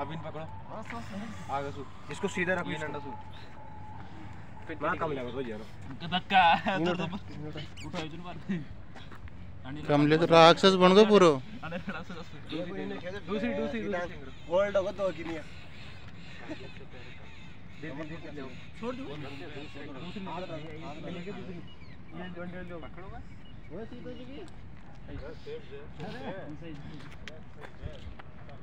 अब इन पकड़ो। आगे सु इसको सीधा रखो ये डंडा सु माँ कम लगा तो यार धक्का। उठाओ जुन बार कमले तो राक्षस बन गए पूरो। दूसरी दूसरी होल्ड होगा तो की नहीं छोड़ दो।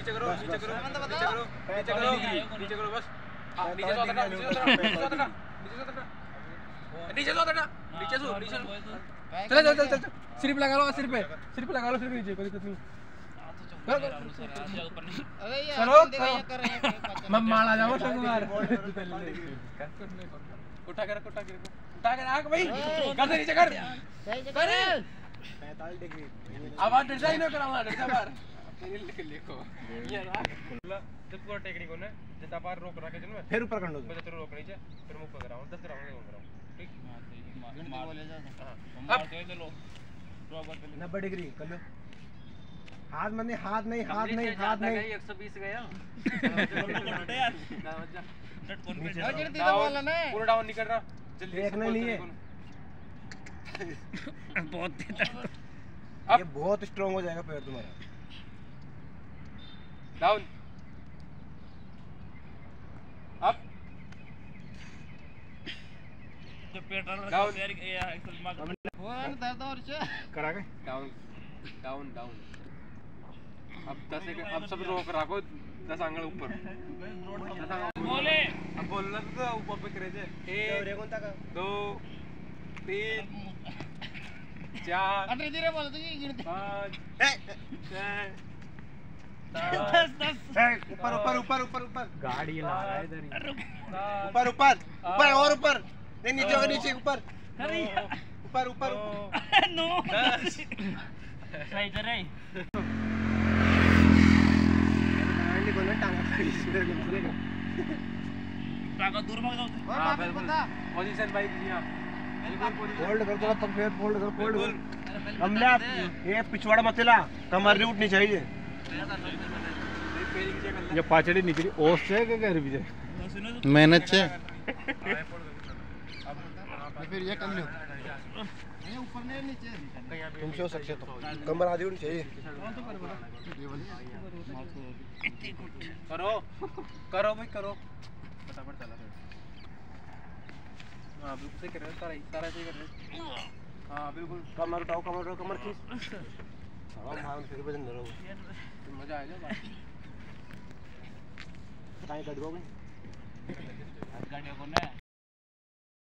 नीचे करो नीचे करो नीचे करो नीचे करो नीचे करो बस। नीचे सो तक नीचे सो तक नीचे सो तक नीचे सो नीचे सो चल चल चल चल सिर पे लगा लो सिर पे सिर पे लगा लो सिर पे नीचे कोई दिक्कत नहीं। करो करो मैं मार आ जाऊँगा संग मार उठा कर उठा कर उठा कर आग भाई। कर दे नीचे कर। कर 45 डिग्री। अब डर जाए ना कर डर जा बार लिख लिखो ये ना जब पूरा टेक्निक जितना बार रोक रखा जन में फिर ऊपर कर लो पहले तेरे रोक नीचे फिर मुँह पे कराऊं 10 कराऊं कराऊं ठीक मार दे दे लो प्रॉपर पे 90 डिग्री कर लो हाथ में नहीं हाथ नहीं हाथ नहीं हाथ नहीं। 120 गया डट कौन पे डाउन पूरा डाउन निकल रहा। जल्दी देखना नहीं है। बहुत ये बहुत स्ट्रांग हो जाएगा पैर तुम्हारा। डाउन अप जो पेट रहा Down. यार ये एक्सल मार करा के? डाउन डाउन डाउन अब 10 सेकंड अब सब रोक रखो 10 आंगल ऊपर। बोले। अब बोलना तो ऊपर पे करे जे एक कोणता का दो तीन चार अरे धीरे बोल तू गिनते पाँच छह दस दस ऊपर ऊपर ऊपर ऊपर ऊपर। गाड़ी ला रहा है इधर ही। ऊपर ऊपर ऊपर और ऊपर। नहीं नीचे और नीचे ऊपर। अरे। ऊपर ऊपर नो। दस सही करे टाका दूर भाग जाओ। हाँ बिल्कुल। पोजीशन बाइक यहाँ होल्ड कर थोड़ा तब फिर होल्ड कर होल्ड कर। हमला ये पिछवाड़ा मत चला। कमर नहीं उठनी चाहिए। ये पाचड़ी निकली। ओस से के घर भी सुनो तो मेहनत से फिर ये कर लो। तुम सो सकते तो। कमर आधी उठनी चाहिए। करो। करो भाई करो। फटाफट चला हाँ बिल्कुल सही कर रहे हो। सारा ही सारा सही कर रहे हो। हाँ बिल्कुल। कमर उठाओ कमर उठाओ कमर खींच। हाँ हाँ फिर वज़न धरो। जाएगा कहीं कट गए गाड़ी को ना